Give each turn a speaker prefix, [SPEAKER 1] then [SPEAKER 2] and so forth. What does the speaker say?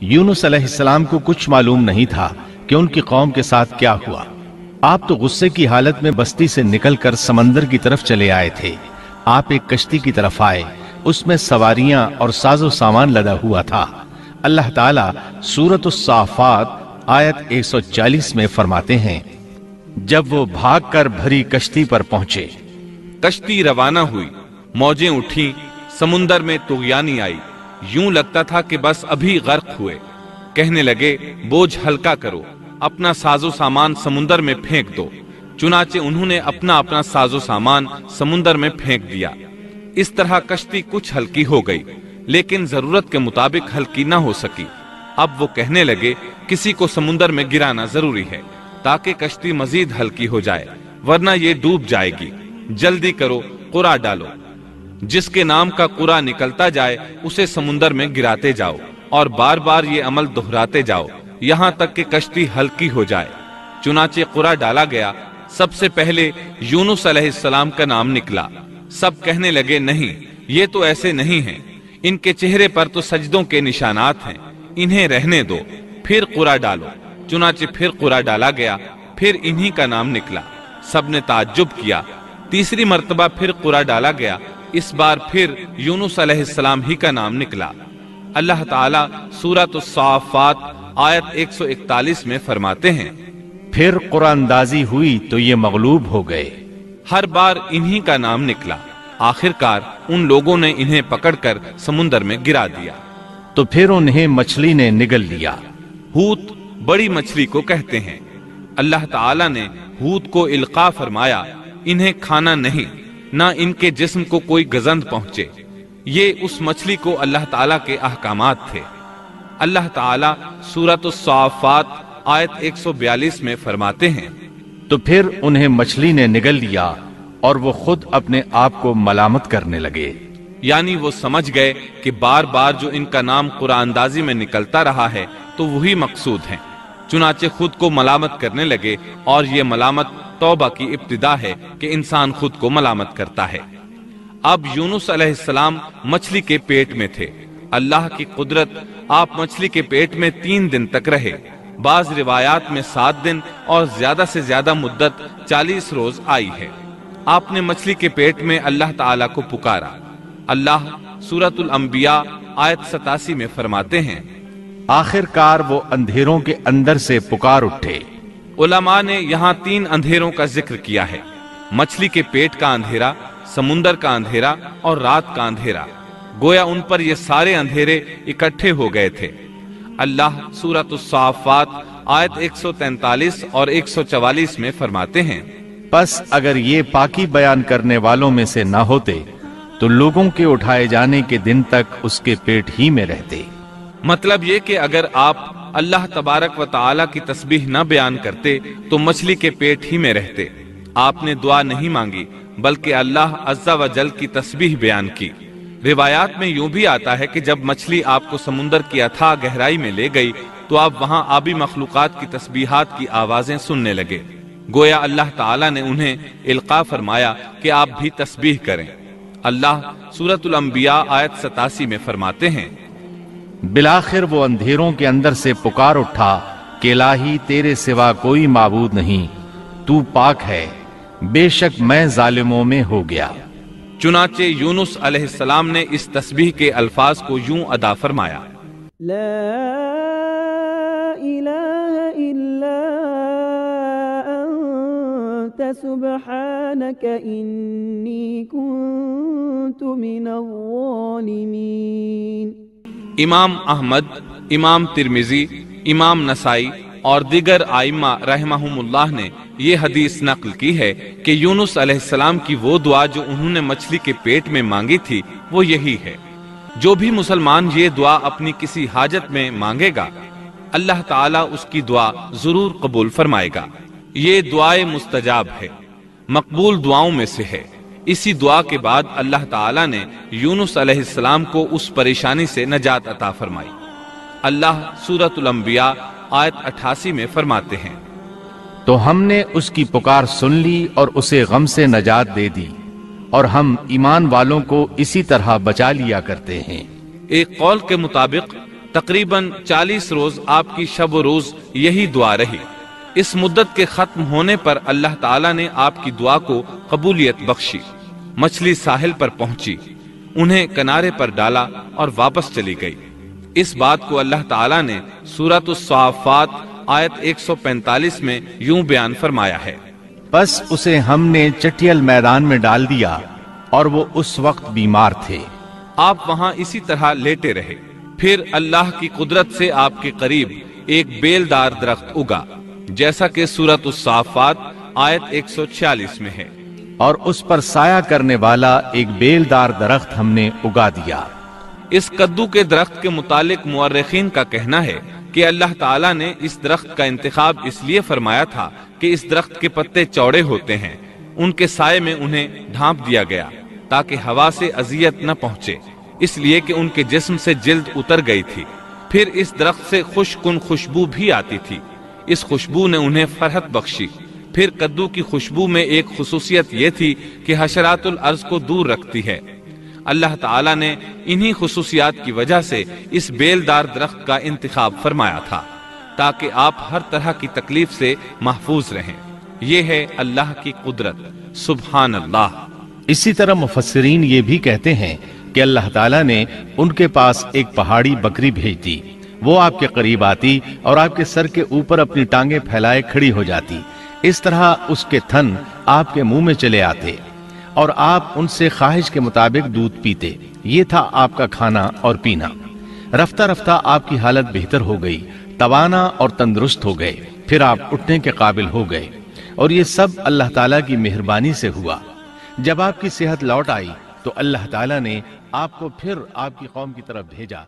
[SPEAKER 1] یونس علیہ السلام کو کچھ معلوم نہیں تھا کہ ان کی قوم کے ساتھ کیا ہوا۔ آپ تو غصے کی حالت میں بستی سے نکل کر سمندر کی طرف چلے آئے تھے۔ آپ ایک کشتی کی طرف آئے۔ اس میں سواریاں اور ساز و سامان لدا ہوا تھا۔ اللہ تعالیٰ سورت الصافات آیت 140 میں فرماتے ہیں، جب وہ بھاگ کر بھری کشتی پر پہنچے،
[SPEAKER 2] کشتی روانہ ہوئی، موجیں اٹھیں، سمندر میں تغیانی آئی۔ یوں لگتا تھا کہ بس ابھی غرق ہوئے۔ کہنے لگے، بوجھ ہلکا کرو، اپنا ساز و سامان سمندر میں پھینک دو۔ چنانچہ انہوں نے اپنا اپنا ساز و سامان سمندر میں پھینک دیا۔ اس طرح کشتی کچھ ہلکی ہو گئی، لیکن ضرورت کے مطابق ہلکی نہ ہو سکی۔ اب وہ کہنے لگے، کسی کو سمندر میں گرانا ضروری ہے، تاکہ کشتی مزید ہلکی ہو جائے، ورنہ یہ ڈوب جائے گی۔ جلدی کرو، قرا ڈالو۔ جس کے نام کا قرا نکلتا جائے، اسے سمندر میں گراتے جاؤ اور بار بار یہ عمل دہراتے جاؤ، یہاں تک کہ کشتی ہلکی ہو جائے۔ چنانچہ قرا ڈالا گیا، سب سے پہلے یونس علیہ السلام کا نام نکلا۔ سب کہنے لگے، نہیں، یہ تو ایسے نہیں ہیں۔ ان کے چہرے پر تو سجدوں کے نشانات ہیں۔ انہیں رہنے دو، پھر قرا ڈالو۔ چنانچہ پھر قرا ڈالا گیا، پھر انہی کا نام نکلا۔ سب نے تعجب کیا۔ تیسری مرتبہ پھر قرا ڈالا گیا اس بار پھر یونس علیہ السلام ہی کا نام نکلا۔ اللہ تعالیٰ سورت الصافات آیت 141 میں فرماتے ہیں۔
[SPEAKER 1] پھر قرآن اندازی ہوئی تو یہ مغلوب ہو گئے۔
[SPEAKER 2] ہر بار انہی کا نام نکلا۔ آخر کار ان لوگوں نے انہیں پکڑ کر سمندر میں گرا دیا۔
[SPEAKER 1] تو پھر انہیں مچھلی نے نگل لیا۔
[SPEAKER 2] ہوت بڑی مچھلی کو کہتے ہیں۔ اللہ تعالیٰ نے ہوت کو القا فرمایا انہیں کھانا نہیں۔ نہ ان کے جسم کو کوئی گزند پہنچے۔ یہ اس مچھلی کو اللہ تعالیٰ کے احکامات تھے۔ اللہ تعالیٰ سورت الصافات آیت 142 میں فرماتے ہیں۔
[SPEAKER 1] تو پھر انہیں مچھلی نے نگل لیا اور وہ خود اپنے آپ کو ملامت کرنے لگے۔
[SPEAKER 2] یعنی وہ سمجھ گئے کہ بار بار جو ان کا نام قرآن اندازی میں نکلتا رہا ہے تو وہی مقصود ہیں۔ چنانچہ خود کو ملامت کرنے لگے اور یہ ملامت توبہ کی ابتدا ہے کہ انسان خود کو ملامت کرتا ہے۔ اب یونس علیہ السلام مچھلی کے پیٹ میں تھے۔ اللہ کی قدرت آپ مچھلی کے پیٹ میں تین دن تک رہے۔ بعض روایات میں سات دن اور زیادہ سے زیادہ مدت چالیس روز آئی ہے۔ آپ نے مچھلی کے پیٹ میں اللہ تعالیٰ کو پکارا۔ اللہ سورت الانبیاء آیت ستاسی میں فرماتے ہیں
[SPEAKER 1] آخر کار وہ اندھیروں کے اندر سے پکار اٹھے۔
[SPEAKER 2] علماء نے یہاں تین اندھیروں کا ذکر کیا ہے۔ مچھلی کے پیٹ کا اندھیرا سمندر کا اندھیرا اور رات کا اندھیرا۔ گویا ان پر یہ سارے اندھیرے اکٹھے ہو گئے تھے۔ اللہ سورت الصافات آیت 143 اور 144 میں فرماتے ہیں۔
[SPEAKER 1] پس اگر یہ پاکی بیان کرنے والوں میں سے نہ ہوتے تو لوگوں کے اٹھائے جانے کے دن تک اس کے پیٹ ہی میں رہتے۔
[SPEAKER 2] مطلب یہ کہ اگر آپ اللہ تبارک و تعالی کی تسبیح نہ بیان کرتے، تو مچھلی کے پیٹ ہی میں رہتے۔ آپ نے دعا نہیں مانگی، بلکہ اللہ عز و جل کی تسبیح بیان کی۔ روایات میں یوں بھی آتا ہے کہ جب مچھلی آپ کو سمندر کی اتھا گہرائی میں لے گئی، تو آپ وہاں آبی مخلوقات کی تسبیحات کی آوازیں سننے لگے۔ گویا اللہ تعالیٰ نے انہیں القا فرمایا کہ آپ بھی تسبیح کریں۔ اللہ سورت الانبیاء آیت ستاسی میں فرماتے ہیں
[SPEAKER 1] بلاخر وہ اندھیروں کے اندر سے پکار اٹھا کہ الہی تیرے سوا کوئی معبود نہیں تو پاک ہے بے شک میں ظالموں میں ہو گیا۔
[SPEAKER 2] چنانچہ یونس علیہ السلام نے اس تسبیح کے الفاظ کو یوں ادا فرمایا۔
[SPEAKER 3] لا الہ الا انت سبحانک انی کنت من الظالمین
[SPEAKER 2] امام احمد، امام ترمیزی امام نسائی اور دیگر آئمہ رحمہم اللہ نے یہ حدیث نقل کی ہے کہ یونس علیہ السلام کی وہ دعا جو انہوں نے مچھلی کے پیٹ میں مانگی تھی، وہ یہی ہے۔ جو بھی مسلمان یہ دعا اپنی کسی حاجت میں مانگے گا، اللہ تعالیٰ اس کی دعا ضرور قبول فرمائے گا۔ یہ دعائے مستجاب ہے، مقبول دعاؤں میں سے ہے۔ اسی دعا کے بعد اللہ تعالیٰ نے یونس علیہ السلام کو اس پریشانی سے نجات عطا فرمائی۔ اللہ سورت الانبیاء آیت اٹھاسی میں فرماتے ہیں۔
[SPEAKER 1] تو ہم نے اس کی پکار سن لی اور اسے غم سے نجات دے دی اور ہم ایمان والوں کو اسی طرح بچا لیا کرتے ہیں۔
[SPEAKER 2] ایک قول کے مطابق، تقریباً چالیس روز آپ کی شب و روز یہی دعا رہی۔ اس مدت کے ختم ہونے پر اللہ تعالیٰ نے آپ کی دعا کو قبولیت بخشی۔ مچھلی ساحل پر پہنچی انہیں کنارے پر ڈالا اور واپس چلی گئی۔ اس بات کو اللہ تعالیٰ نے سورت الصافات آیت 145 میں یوں بیان فرمایا ہے۔
[SPEAKER 1] بس اسے ہم نے چٹیل میدان میں ڈال دیا اور وہ اس وقت بیمار تھے۔
[SPEAKER 2] آپ وہاں اسی طرح لیٹے رہے۔ پھر اللہ کی قدرت سے آپ کے قریب ایک بیلدار درخت اگا جیسا کہ سورت الصافات آیت 146 میں ہے۔
[SPEAKER 1] اور اس پر سایہ کرنے والا ایک بیلدار درخت ہم نے اگا دیا۔
[SPEAKER 2] اس کدو کے درخت کے متعلق مورخین کا کہنا ہے کہ اللہ تعالیٰ نے اس درخت کا انتخاب اس لیے فرمایا تھا کہ اس درخت کے پتے چوڑے ہوتے ہیں۔ ان کے سائے میں انہیں ڈھانپ دیا گیا تاکہ ہوا سے اذیت نہ پہنچے۔ اس لیے کہ ان کے جسم سے جلد اتر گئی تھی۔ پھر اس درخت سے خوش کن خوشبو بھی آتی تھی۔ اس خوشبو نے انہیں فرحت بخشی۔ پھر کدو کی خوشبو میں ایک خصوصیت یہ تھی کہ حشرات الارض کو دور رکھتی ہے۔ اللہ تعالیٰ نے انہی خصوصیات کی وجہ سے اس بیلدار درخت کا انتخاب فرمایا تھا تاکہ آپ ہر طرح کی تکلیف سے محفوظ رہیں۔ یہ ہے اللہ کی قدرت۔ سبحان اللہ
[SPEAKER 1] اسی طرح مفسرین یہ بھی کہتے ہیں کہ اللہ تعالیٰ نے ان کے پاس ایک پہاڑی بکری بھیج دی۔ وہ آپ کے قریب آتی اور آپ کے سر کے اوپر اپنی ٹانگیں پھیلائے کھڑی ہو جاتی۔ اس طرح اس کے تھن آپ کے منہ میں چلے آتے اور آپ ان سے خواہش کے مطابق دودھ پیتے۔ یہ تھا آپ کا کھانا اور پینا۔ رفتہ رفتہ آپ کی حالت بہتر ہو گئی، توانا اور تندرست ہو گئے۔ پھر آپ اٹھنے کے قابل ہو گئے۔ اور یہ سب اللہ تعالیٰ کی مہربانی سے ہوا۔ جب آپ کی صحت لوٹ آئی تو اللہ تعالیٰ نے آپ کو پھر آپ کی قوم کی طرف بھیجا۔